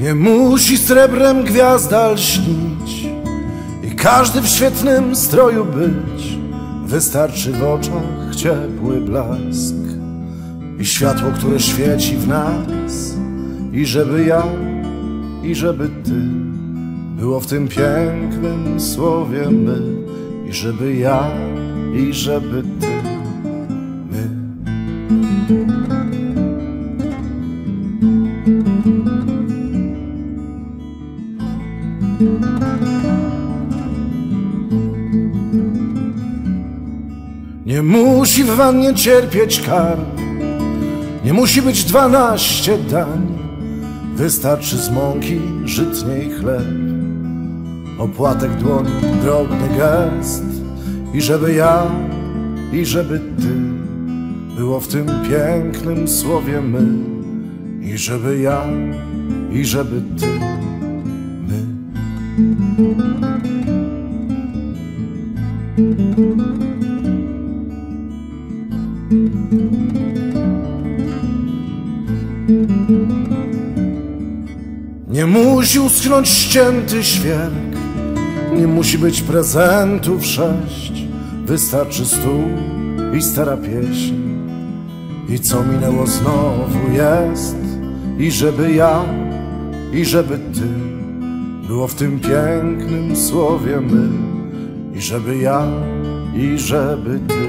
Nie musi srebrem gwiazda lśnić i każdy w świetnym stroju być. Wystarczy w oczach ciepły blask i światło, które świeci w nas. I żeby ja, i żeby ty było w tym pięknym słowie my. I żeby ja, i żeby ty, my. Nie musi w wannie cierpieć kar, nie musi być dwanaście dań. Wystarczy z mąki żytniej chleb, opłatek dłoni, drobny gest. I żeby ja, i żeby ty było w tym pięknym słowie my. I żeby ja, i żeby ty, Nie musi uschnąć ścięty świerk, nie musi być prezentów sześć. Wystarczy stół i stara pieśń. I co minęło znowu jest. I żeby ja, i żeby ty było w tym pięknym słowie my. I żeby ja, i żeby ty,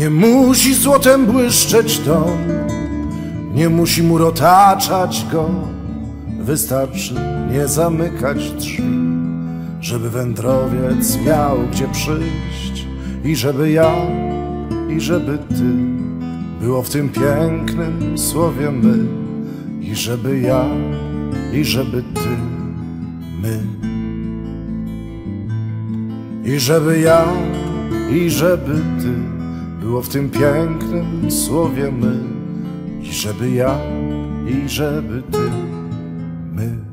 Nie musi złotem błyszczeć dom, nie musi mur otaczać go. Wystarczy nie zamykać drzwi, żeby wędrowiec miał gdzie przyjść. I żeby ja, i żeby ty było w tym pięknym słowie my. I żeby ja, i żeby ty, my. I żeby ja, i żeby ty było w tym pięknym słowie my I żeby ja, i żeby ty, my